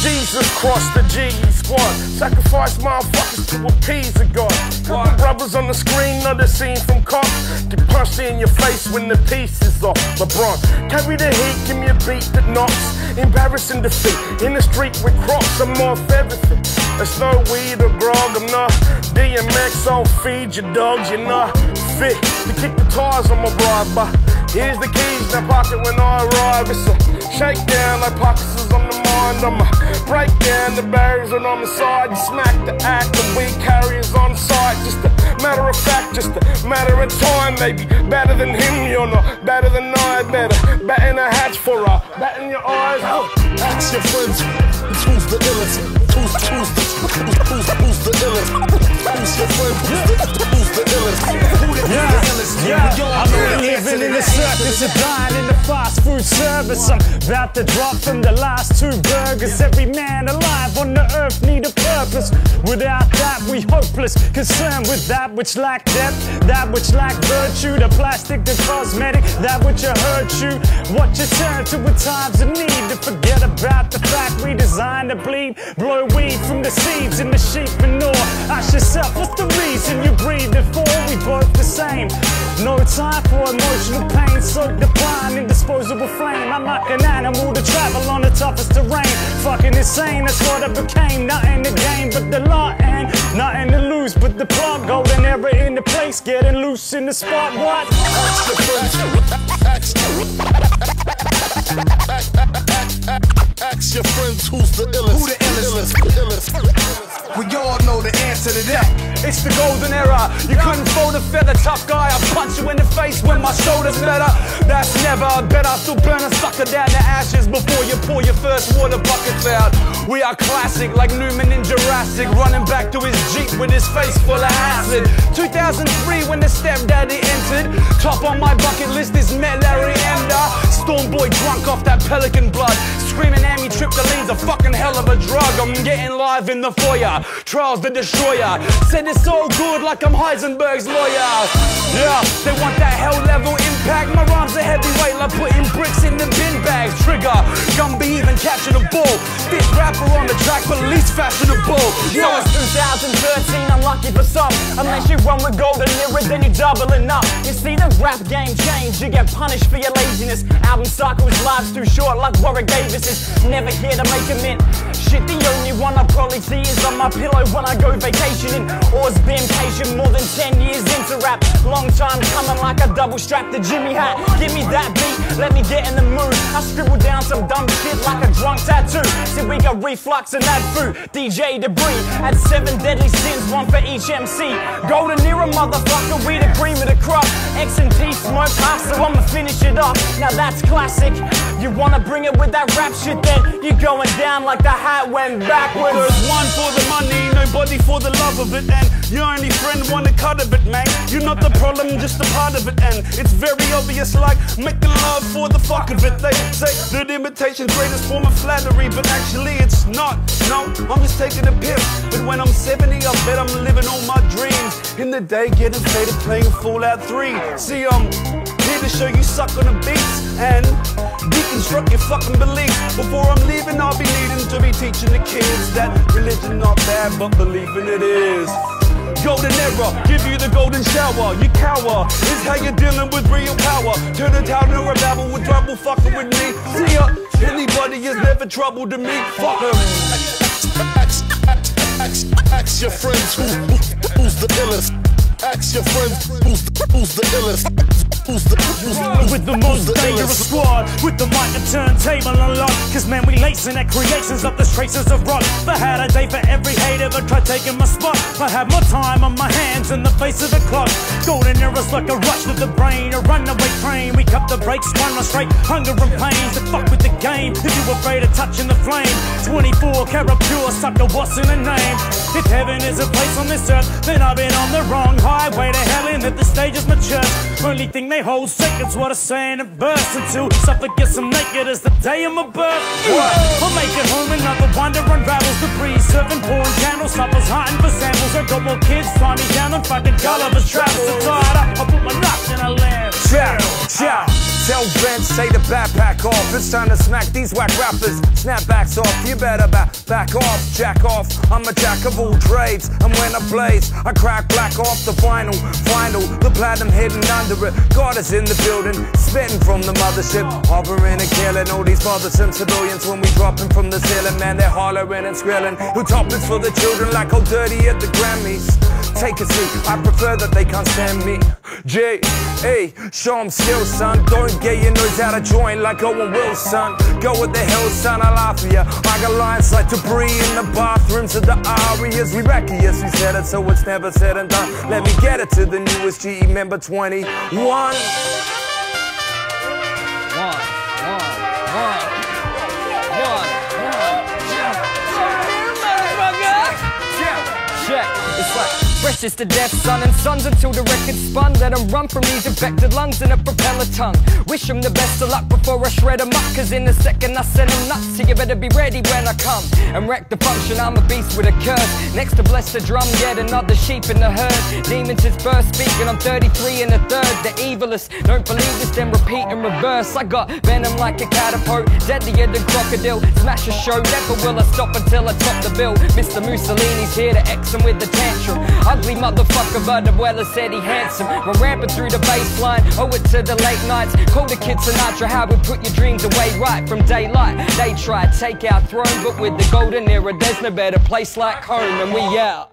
Jesus crossed the G squad. Sacrifice motherfuckers to appease a god. Couple brothers on the screen, not the scene from cops. Get punched in your face when the piece is off. LeBron, carry the heat, give me a beat that knocks. Embarrassing defeat in the street with crocs. I'm off everything. There's no weed or grog. I'm not DMX. I'll feed your dogs. You're not fit to kick the tires on my ride, but here's the keys. Now pocket when I arrive. It's a shakedown like Parkinson's on the I'ma break down the barriers and the side. You smack the act, the weed carriers on site. Just a matter of fact, just a matter of time. Maybe better than him, you're not better than I. Better batting a hatch for a bat in your eyes. Oh. Ask your friends who's the illest. Who's, who's, the, who's, who's, who's the illest? Who's your friend? Who's the, who's the illest? Who the, Yeah, the illest? yeah. All I'm living in the circus of dying in the fast food service. I'm about to drop from the last two burgers. Every man alive on the earth need a purpose. Without that, we hopeless. Concerned with that which lack depth, that which lack virtue, the plastic, the cosmetic, that which will hurt you. What you turn to in times of need to forget about the fact to bleed. Blow weed from the seeds in the sheep manure. Ask yourself, what's the reason you breathe it for? We both the same. No time for emotional pain. Soak the blind in disposable flame. I'm like an animal to travel on the toughest terrain. Fucking insane, that's what I became. Nothing to gain but the law and nothing to lose but the plug. Golden era in the place, getting loose in the spot. What? Your friends. Ask, ask your friends who's the illest. Who the illest? illest, illest. We all know the answer to that. It's the golden era. You couldn't fold a feather, tough guy. I punch you in the face when my shoulders better. That's never. I bet I still burn a sucker down to ashes before you pour your first water buckets out. We are classic, like Newman in Jurassic, running back to his Jeep with his face full of acid. 2003 when the stepdaddy entered. Top on my bucket list is met Larry Emdur. Storm boy drunk off that pelican blood. Screaming at me, triptyline's a fucking hell of a drug. I'm getting live in the foyer. Charles the Destroyer said it's so good, like I'm Heisenberg's lawyer. Yeah, they want that hell level impact. My rhymes are heavyweight, like putting bricks in the bin bags. Trigger, Gumby catching a ball. Fit rapper on the track, but least fashionable. So it's 2013, unlucky for some. Unless you run with golden era, then you doubling up. You see the rap game change, you get punished for your laziness. Album cycles, lives too short, like Warwick Davis is never here to make a mint. Shit, the only one I probably see is on my pillow when I go vacationing. Or's been patient more than 10 years into rap. Long time coming like a double strap to Jimmy hat. Give me that beat, let me get in the. I scribble down some dumb shit like a drunk tattoo. See, we got reflux and that food. DJ Debris had seven deadly sins, one for each MC. Golden era, motherfucker, we the cream of the crop. X and T smoke past, so I'ma finish it off. Now that's classic. You wanna bring it with that rap shit, then you're going down like the hat went backwards. There's one for the money, nobody for the love of it. And your only friend wanna cut of it, man. You're not the problem, just a part of it. And it's very obvious, like making love for the fuck of it. They say that imitation's greatest form of flattery, but actually it's not. No, I'm just taking a piss. But when I'm 70, I bet I'm living all my dreams. In the day, getting at playing Fallout 3. See, I'm here to show you suck on the beats and deconstruct your fucking beliefs. Before I'm leaving, I'll be needing to be teaching the kids that religion not bad, but believing it is. Golden era, give you the golden shower. You cower, is how you're dealing with real power. Turn a town to a babble with trouble fucking with me. See ya, anybody is never trouble to me. Fuck 'em. Ask, ask, ask, your friends who, who's the illest. Ask your friends who's who's the illest. The, the, With the most dangerous squad. With the mic and turntable unlocked. Cause man we lacing at creations of the traces of rock. If I had a day for every hater but try taking my spot. I have more time on my hands in the face of the clock. Golden eras like a rush to the brain. A runaway train. We cut the brakes, run on straight. Hunger and pain to fuck with the game. If you afraid of touching the flame. 24 karat pure sucker what's in a name? If heaven is a place on this earth Then I've been on the wrong highway to hell. And that the stage is my Only thing they hold sacred's what I'm saying at birth Until suffer gets them naked as the day of my birth. I'll make it home another wonder unravels the breeze. Serving porn candles, suffers hunting for samples. I got more kids tie me down than fucking Gulliver's travels tired up, I Ben man, say the backpack off. It's time to smack these whack rappers. Snapbacks off, you better back, back off, jack off. I'm a jack of all trades, and when I blaze, I crack black off the vinyl, vinyl, the platinum hidden under it. God is in the building, spitting from the mothership, hovering and killing all these mothers and civilians when we dropping from the ceiling. Man, they're hollering and squealing. Who toppings for the children like old dirty at the Grammys? Take a seat, I prefer that they can't stand me. J, A, show them skills, son. Don't get your nose out of joint like Owen Wilson. Go with the hill, son, I laugh at ya. I got lines like debris in the bathrooms of the arias. We back yes, we said it, so it's never said and done. Let me get it to the newest GE member 21. One, one, one. Check. It's like Precious to death, son and sons until the record spun. Let them run from these infected lungs and a propeller tongue. Wish them the best of luck before I shred them up. Cause in a second I send them nuts. So you better be ready when I come and wreck the function. I'm a beast with a curse. Next to bless the drum, yet another sheep in the herd. Demons is first speaking, I'm 33 and a third. The evilest, don't believe this, then repeat and reverse. I got venom like a catapult, deadlier than crocodile. Smash a show, never will I stop until I top the bill. Mr. Mussolini's here to X him with the tantrum. Ugly motherfucker, but Abuela said he handsome. We're ramping through the baseline, owe it to the late nights. Call the kid Sinatra, how we put your dreams away right from daylight. They try take our throne, but with the golden era, there's no better place like home, and we out.